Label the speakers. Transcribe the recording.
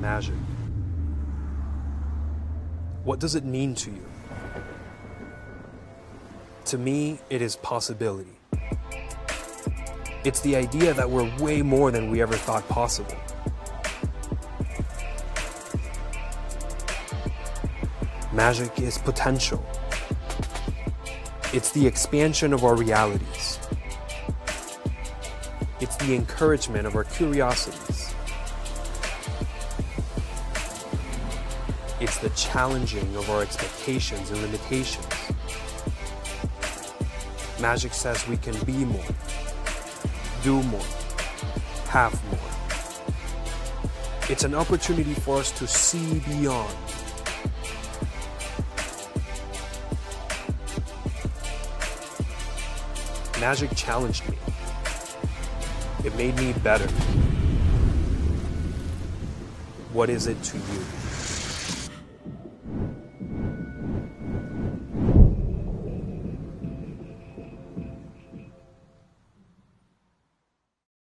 Speaker 1: magic? What does it mean to you? To me, it is possibility. It's the idea that we're way more than we ever thought possible. Magic is potential. It's the expansion of our realities. It's the encouragement of our curiosities. It's the challenging of our expectations and limitations. Magic says we can be more, do more, have more. It's an opportunity for us to see beyond. Magic challenged me. It made me better. What is it to you?